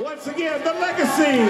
Once again, the legacy.